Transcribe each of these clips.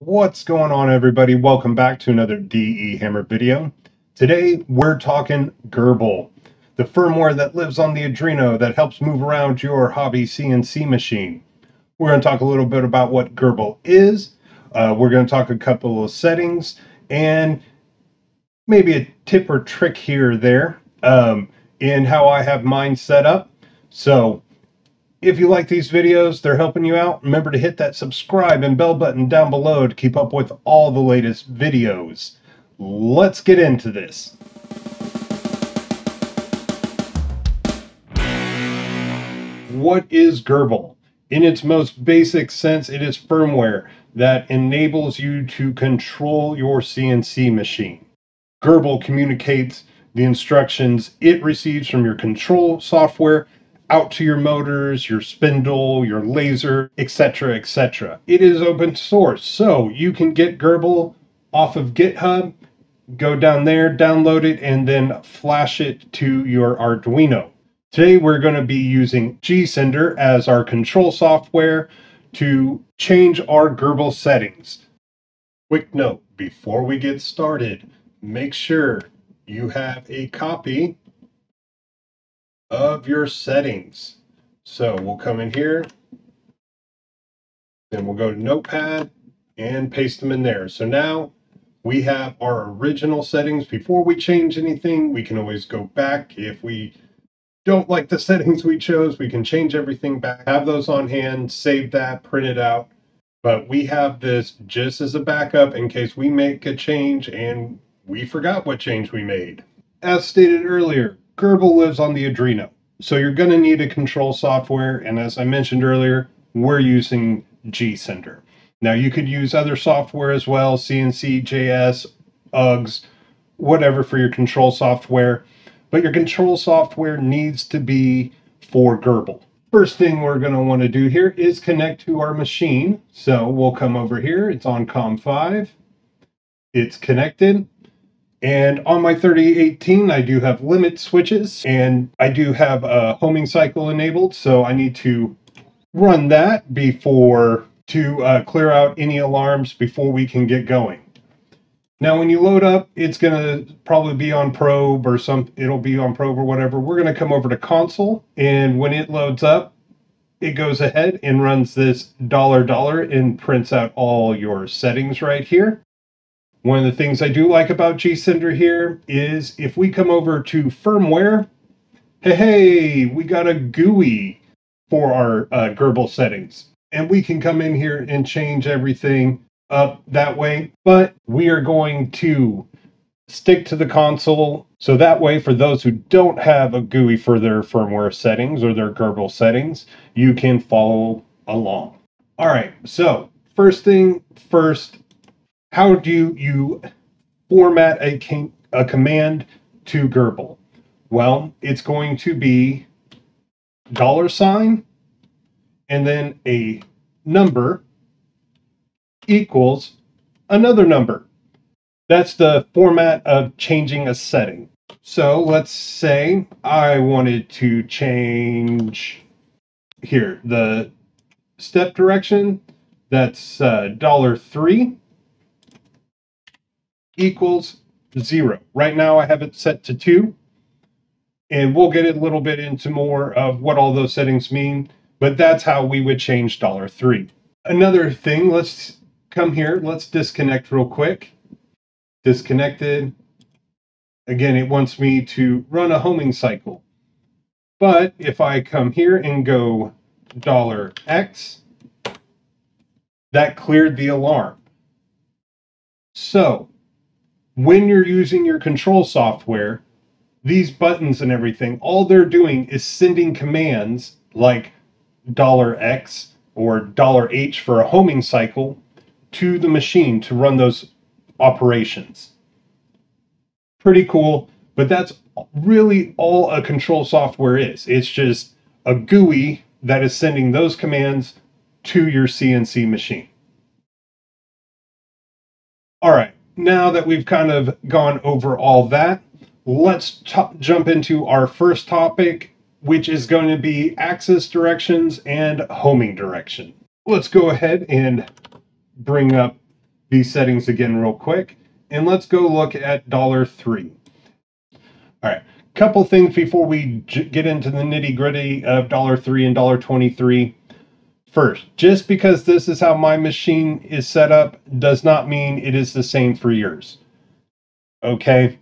What's going on everybody? Welcome back to another DE Hammer video. Today we're talking GRBL, the firmware that lives on the Arduino that helps move around your hobby CNC machine. We're going to talk a little bit about what GRBL is. Uh, we're going to talk a couple of settings and maybe a tip or trick here or there um, in how I have mine set up. So if you like these videos, they're helping you out, remember to hit that subscribe and bell button down below to keep up with all the latest videos. Let's get into this. What is GRBL? In its most basic sense, it is firmware that enables you to control your CNC machine. GRBL communicates the instructions it receives from your control software out to your motors, your spindle, your laser, etc., etc. It is open source, so you can get GRBL off of GitHub, go down there, download it, and then flash it to your Arduino. Today we're going to be using GSender as our control software to change our GRBL settings. Quick note, before we get started, make sure you have a copy of your settings. So we'll come in here, then we'll go to Notepad and paste them in there. So now we have our original settings. Before we change anything, we can always go back. If we don't like the settings we chose, we can change everything back, have those on hand, save that, print it out. But we have this just as a backup in case we make a change and we forgot what change we made. As stated earlier, GRBL lives on the Arduino. So you're going to need a control software. And as I mentioned earlier, we're using GSender. Now you could use other software as well, CNCjs, UGS, whatever for your control software. But your control software needs to be for GRBL. First thing we're going to want to do here is connect to our machine. So we'll come over here. It's on COM5. It's connected. And on my 3018, I do have limit switches and I do have a homing cycle enabled. So I need to run that before to uh, clear out any alarms before we can get going. Now, when you load up, it's going to probably be on probe or some, it'll be on probe or whatever. We're going to come over to console and when it loads up, it goes ahead and runs this dollar dollar and prints out all your settings right here. One of the things I do like about GSender here is if we come over to firmware, hey, hey, we got a GUI for our uh, GRBL settings. And we can come in here and change everything up that way. But we are going to stick to the console. So that way, for those who don't have a GUI for their firmware settings or their GRBL settings, you can follow along. All right, so first thing first, how do you format a, a command to GRBL? Well, it's going to be dollar sign and then a number equals another number. That's the format of changing a setting. So let's say I wanted to change here the step direction. That's uh, dollar three equals zero. Right now I have it set to two, and we'll get a little bit into more of what all those settings mean, but that's how we would change dollar three. Another thing, let's come here, let's disconnect real quick. Disconnected. Again, it wants me to run a homing cycle. But if I come here and go dollar $X, that cleared the alarm. So when you're using your control software, these buttons and everything, all they're doing is sending commands like $X or $H for a homing cycle to the machine to run those operations. Pretty cool, but that's really all a control software is. It's just a GUI that is sending those commands to your CNC machine. All right, now that we've kind of gone over all that, let's jump into our first topic, which is going to be axis directions and homing direction. Let's go ahead and bring up these settings again real quick. And let's go look at dollar three. All right, couple things before we get into the nitty gritty of dollar three and dollar 23. First, just because this is how my machine is set up does not mean it is the same for yours. Okay,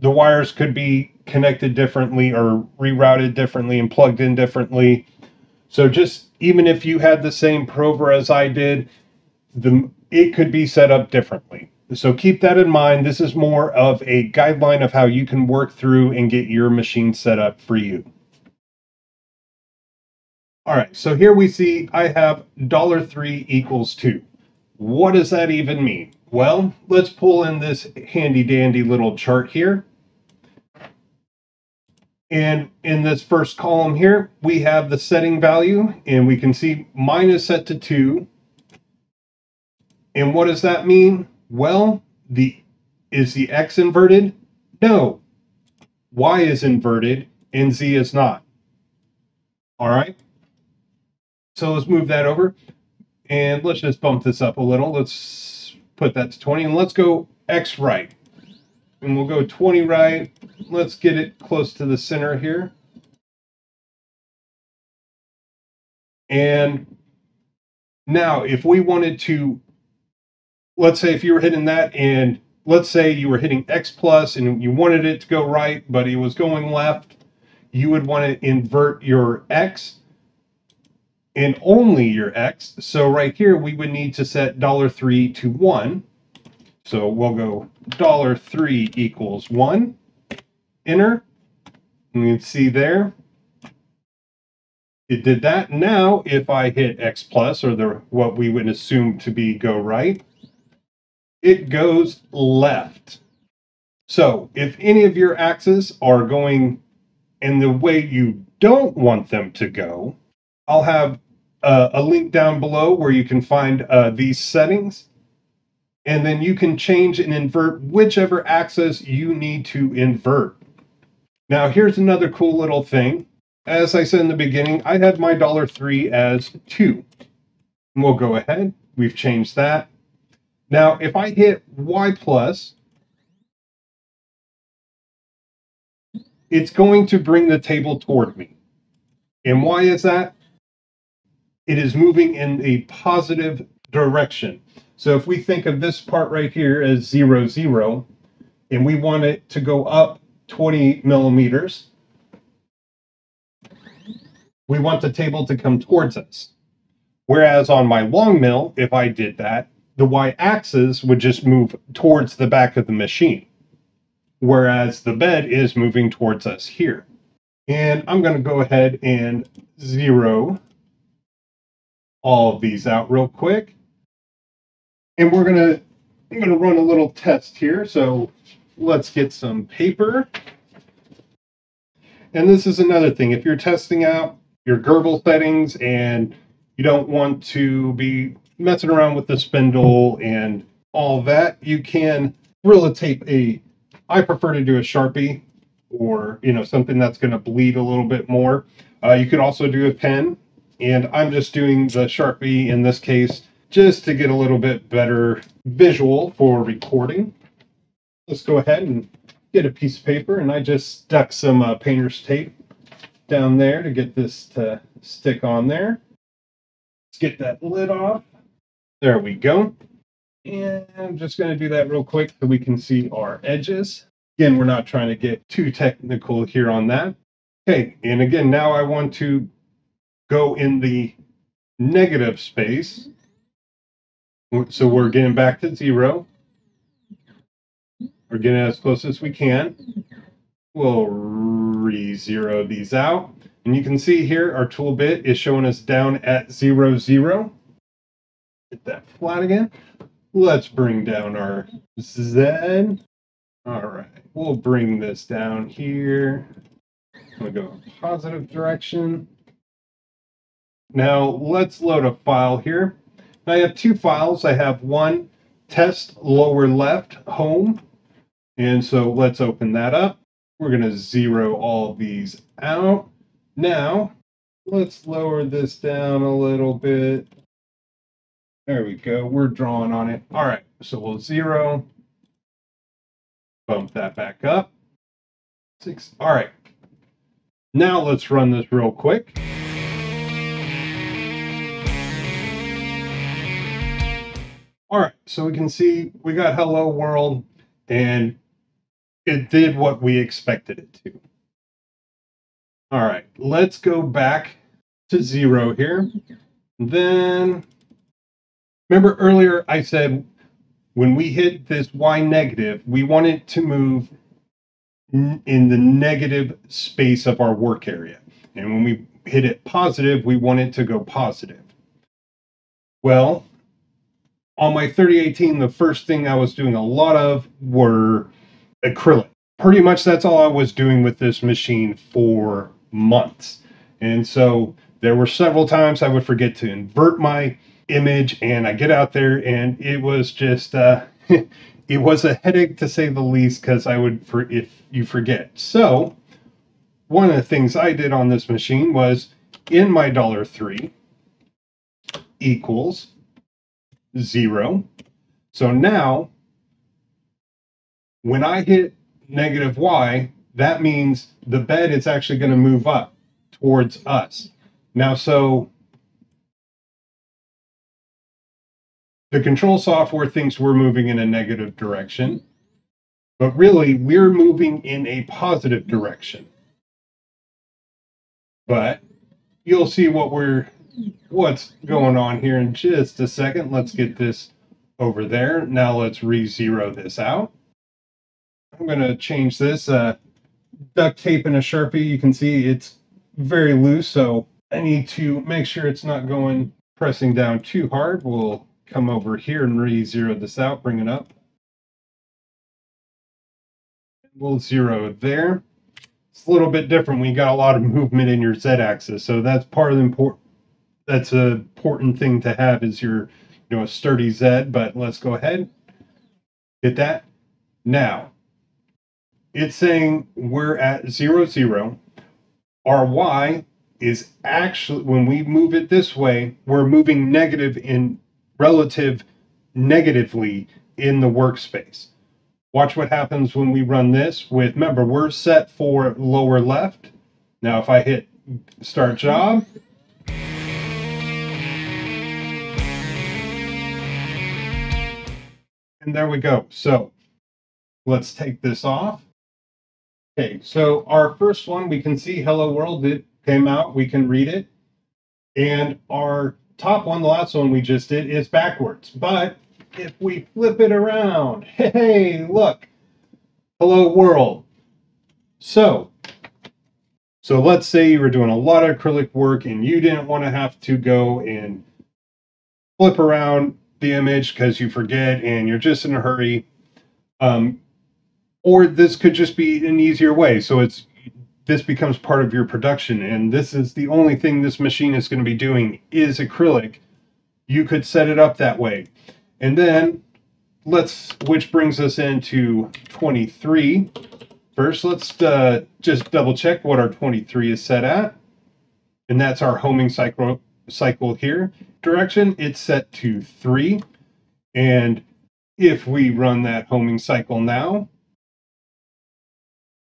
the wires could be connected differently or rerouted differently and plugged in differently. So just even if you had the same PROVer as I did, the it could be set up differently. So keep that in mind. This is more of a guideline of how you can work through and get your machine set up for you. All right, so here we see I have dollar three equals two. What does that even mean? Well, let's pull in this handy dandy little chart here. And in this first column here, we have the setting value, and we can see mine is set to two. And what does that mean? Well, the is the x inverted? No. Y is inverted and z is not. All right. So let's move that over and let's just bump this up a little. Let's put that to 20 and let's go X right. And we'll go 20 right. Let's get it close to the center here. And now if we wanted to, let's say if you were hitting that and let's say you were hitting X plus and you wanted it to go right, but it was going left, you would want to invert your X and only your x. So right here, we would need to set dollar three to one. So we'll go dollar three equals one, enter. And you can see there, it did that. Now, if I hit X plus, or the what we would assume to be go right, it goes left. So if any of your axes are going in the way you don't want them to go, I'll have uh, a link down below where you can find uh, these settings. And then you can change and invert whichever axis you need to invert. Now, here's another cool little thing. As I said in the beginning, I had my dollar three as two. And we'll go ahead. We've changed that. Now, if I hit Y plus, it's going to bring the table toward me. And why is that? It is moving in a positive direction. So if we think of this part right here as zero, zero, and we want it to go up 20 millimeters, we want the table to come towards us. Whereas on my long mill, if I did that, the y-axis would just move towards the back of the machine. Whereas the bed is moving towards us here. And I'm going to go ahead and zero all of these out real quick. And we're to, I'm to run a little test here. So let's get some paper. And this is another thing. If you're testing out your GRBL settings and you don't want to be messing around with the spindle and all that, you can Gorilla Tape a, I prefer to do a Sharpie or, you know, something that's going to bleed a little bit more. Uh, you could also do a pen and I'm just doing the Sharpie in this case just to get a little bit better visual for recording. Let's go ahead and get a piece of paper and I just stuck some uh, painter's tape down there to get this to stick on there. Let's get that lid off. There we go. And I'm just going to do that real quick so we can see our edges. Again, we're not trying to get too technical here on that. Okay, and again, now I want to go in the negative space. So we're getting back to zero. We're getting as close as we can. We'll re-zero these out. And you can see here our tool bit is showing us down at zero, zero. Hit that flat again. Let's bring down our Z. All right, we'll bring this down here. We'll go in positive direction. Now let's load a file here. I have two files. I have one test lower left home. And so let's open that up. We're going to zero all these out. Now let's lower this down a little bit. There we go. We're drawing on it. All right. So we'll zero, bump that back up. Six. All right. Now let's run this real quick. All right, so we can see we got hello world and it did what we expected it to. All right, let's go back to zero here. Then, remember earlier I said when we hit this y negative, we want it to move in the negative space of our work area. And when we hit it positive, we want it to go positive. Well, on my 3018, the first thing I was doing a lot of were acrylic. Pretty much that's all I was doing with this machine for months. And so there were several times I would forget to invert my image and I get out there and it was just uh, it was a headache to say the least because I would for if you forget. So one of the things I did on this machine was in my dollar three equals zero. So now when I hit negative y, that means the bed is actually going to move up towards us. Now, so the control software thinks we're moving in a negative direction, but really we're moving in a positive direction. But you'll see what we're what's going on here in just a second. Let's get this over there. Now let's re-zero this out. I'm going to change this. Uh, duct tape and a Sharpie, you can see it's very loose, so I need to make sure it's not going pressing down too hard. We'll come over here and re-zero this out, bring it up. We'll zero there. It's a little bit different you got a lot of movement in your z-axis, so that's part of the important that's an important thing to have is your you know a sturdy Z, but let's go ahead. Hit that. Now, it's saying we're at zero, zero. Our Y is actually, when we move it this way, we're moving negative in relative negatively in the workspace. Watch what happens when we run this with, remember, we're set for lower left. Now, if I hit start job, And there we go. So let's take this off. Okay, so our first one, we can see Hello World, it came out, we can read it. And our top one, the last one we just did, is backwards. But if we flip it around, hey, look, Hello World. So, so let's say you were doing a lot of acrylic work and you didn't want to have to go and flip around the image because you forget and you're just in a hurry. Um, or this could just be an easier way. So it's this becomes part of your production, and this is the only thing this machine is going to be doing is acrylic. You could set it up that way, and then let's which brings us into 23. First, let's uh, just double check what our 23 is set at, and that's our homing cycle cycle here direction, it's set to three. And if we run that homing cycle now,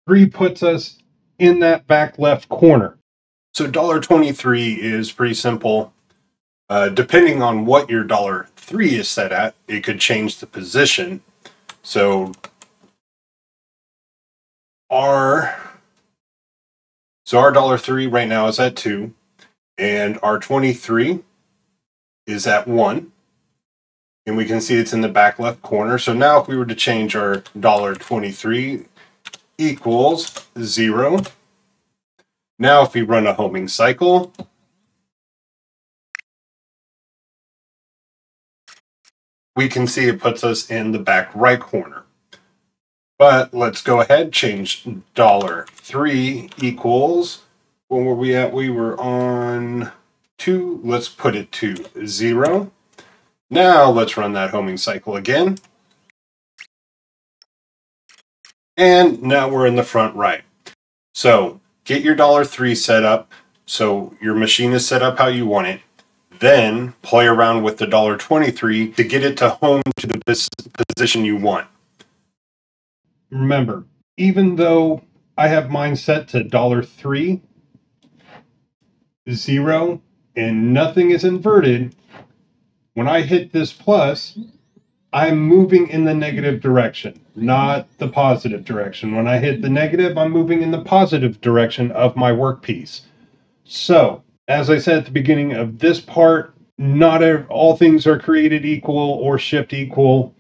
three puts us in that back left corner. So $1.23 is pretty simple. Uh, depending on what your dollar three is set at, it could change the position. So our so our dollar three right now is at two, and our 23 is at 1. And we can see it's in the back left corner. So now if we were to change our $1.23 equals 0. Now if we run a homing cycle, we can see it puts us in the back right corner. But let's go ahead, change $3 equals, when were we at? We were on 2, let's put it to 0. Now let's run that homing cycle again. And now we're in the front right. So get your dollar three set up so your machine is set up how you want it. Then play around with the dollar 23 to get it to home to the position you want. Remember, even though I have mine set to $1.03, zero, and nothing is inverted, when I hit this plus, I'm moving in the negative direction, not the positive direction. When I hit the negative, I'm moving in the positive direction of my workpiece. So, as I said at the beginning of this part, not all things are created equal or shipped equal.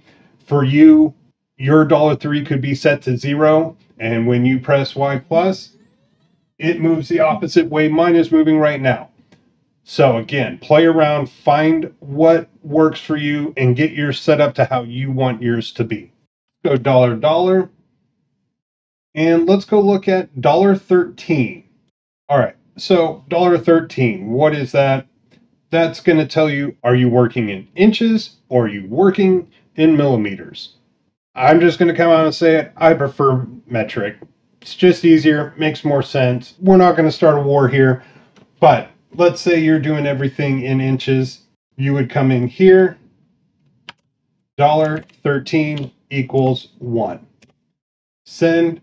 For you, your dollar three could be set to zero, and when you press Y plus, it moves the opposite way mine is moving right now. So again, play around, find what works for you, and get yours set up to how you want yours to be. Go dollar dollar, and let's go look at dollar thirteen. All right, so dollar thirteen. What is that? That's going to tell you: Are you working in inches or are you working in millimeters? I'm just going to come out and say it. I prefer metric. It's just easier, makes more sense. We're not going to start a war here, but let's say you're doing everything in inches. You would come in here, dollar thirteen equals one. Send.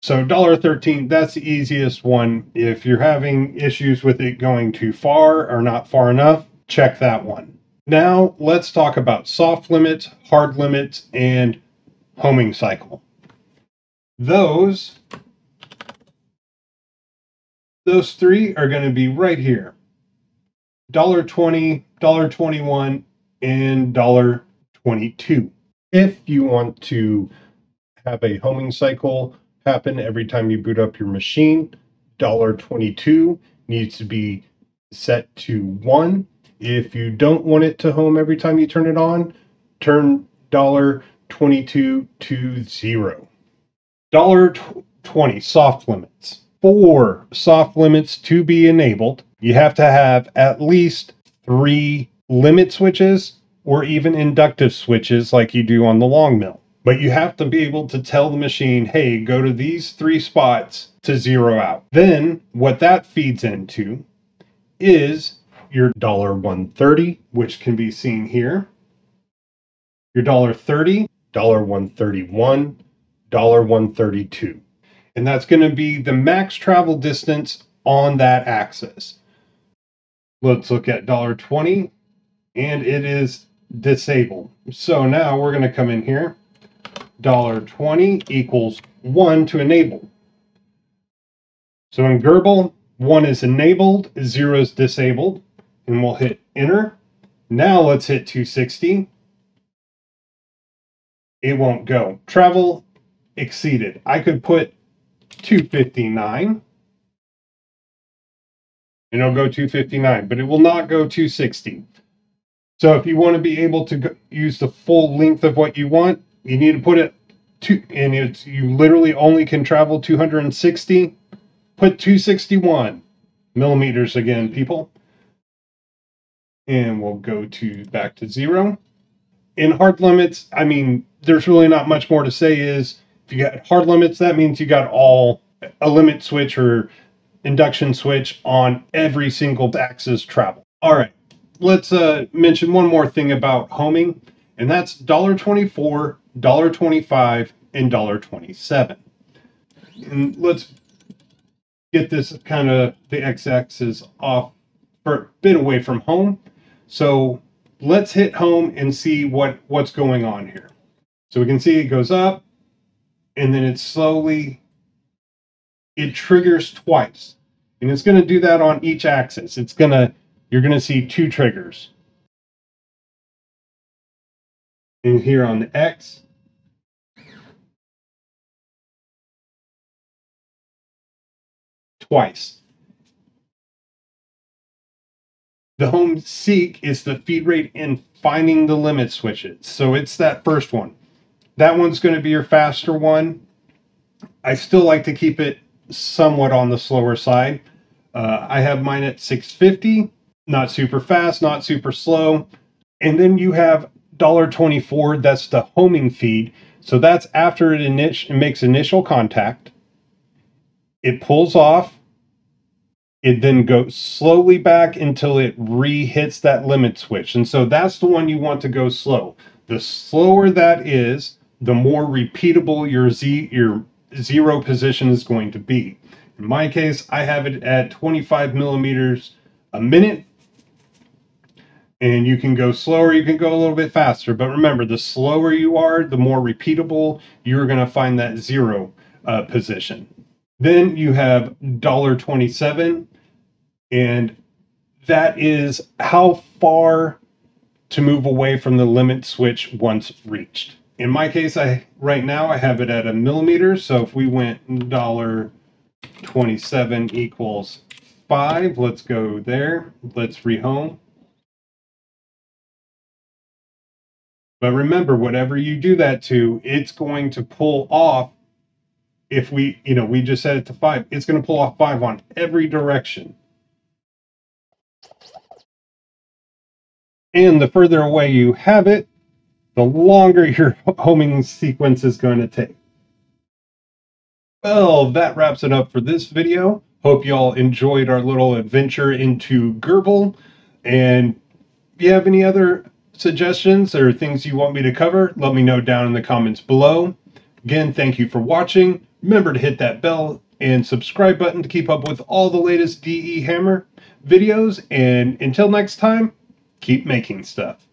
So dollar thirteen, that's the easiest one. If you're having issues with it going too far or not far enough, check that one. Now let's talk about soft limits, hard limits, and homing cycle. Those those three are going to be right here. $1.20, $1.21, and $1.22. If you want to have a homing cycle happen every time you boot up your machine, $1.22 needs to be set to 1. If you don't want it to home every time you turn it on, turn $1.22 to 0. $1.20 soft limits Four soft limits to be enabled, you have to have at least three limit switches or even inductive switches like you do on the long mill. But you have to be able to tell the machine, hey, go to these three spots to zero out. Then what that feeds into is your dollar 130, which can be seen here. Your dollar 30, dollar 131, dollar 132 and that's going to be the max travel distance on that axis. Let's look at $1.20, and it is disabled. So now we're going to come in here. $1.20 equals 1 to enable. So in GRBL, 1 is enabled, 0 is disabled, and we'll hit enter. Now let's hit 260. It won't go. Travel exceeded. I could put 259. And it'll go 259, but it will not go 260. So if you want to be able to use the full length of what you want, you need to put it to, and it's you literally only can travel 260. Put 261 millimeters again, people. And we'll go to back to zero. In hard limits, I mean, there's really not much more to say is you got hard limits, that means you got all a limit switch or induction switch on every single axis travel. All right, let's uh, mention one more thing about homing, and that's $1.24, $1.25, and $1.27. And let's get this kind of the x-axis off for a bit away from home. So let's hit home and see what, what's going on here. So we can see it goes up, and then it slowly it triggers twice. And it's going to do that on each axis. It's going to you're going to see two triggers. And here on the x twice. The home seek is the feed rate in finding the limit switches. So it's that first one that one's going to be your faster one. I still like to keep it somewhat on the slower side. Uh, I have mine at 650, not super fast, not super slow. And then you have $1.24, that's the homing feed. So that's after it, init- it makes initial contact. It pulls off it then goes slowly back until it re-hits that limit switch. And so that's the one you want to go slow. The slower that is, the more repeatable your Z your zero position is going to be. In my case, I have it at 25 millimeters a minute. And you can go slower, you can go a little bit faster. But remember, the slower you are, the more repeatable you're going to find that zero uh, position. Then you have $1.27, and that is how far to move away from the limit switch once reached. In my case, I right now I have it at a millimeter. So if we went dollar 27 equals five, let's go there. Let's rehome. But remember, whatever you do that to, it's going to pull off. If we, you know, we just set it to five, it's going to pull off five on every direction. And the further away you have it, the longer your homing sequence is going to take. Well, that wraps it up for this video. Hope y'all enjoyed our little adventure into GRBL. And if you have any other suggestions or things you want me to cover, let me know down in the comments below. Again, thank you for watching. Remember to hit that bell and subscribe button to keep up with all the latest DE Hammer videos. And until next time, keep making stuff.